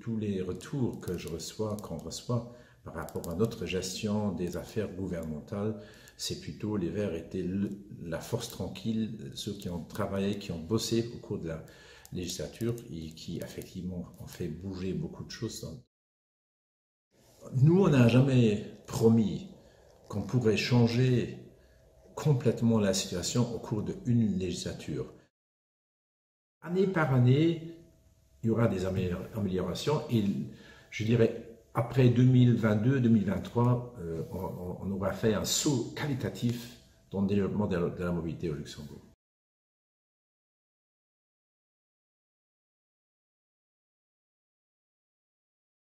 tous les, retours que je reçois, qu'on reçoit par rapport à notre gestion des affaires gouvernementales, c'est plutôt les Verts étaient la force tranquille, ceux qui ont travaillé, qui ont bossé au cours de la législature et qui effectivement ont fait bouger beaucoup de choses. Nous, on n'a jamais promis qu'on pourrait changer complètement la situation au cours d'une législature. Année par année, il y aura des améliorations et je dirais après 2022-2023, euh, on, aura fait un saut qualitatif dans le développement de la mobilité au Luxembourg.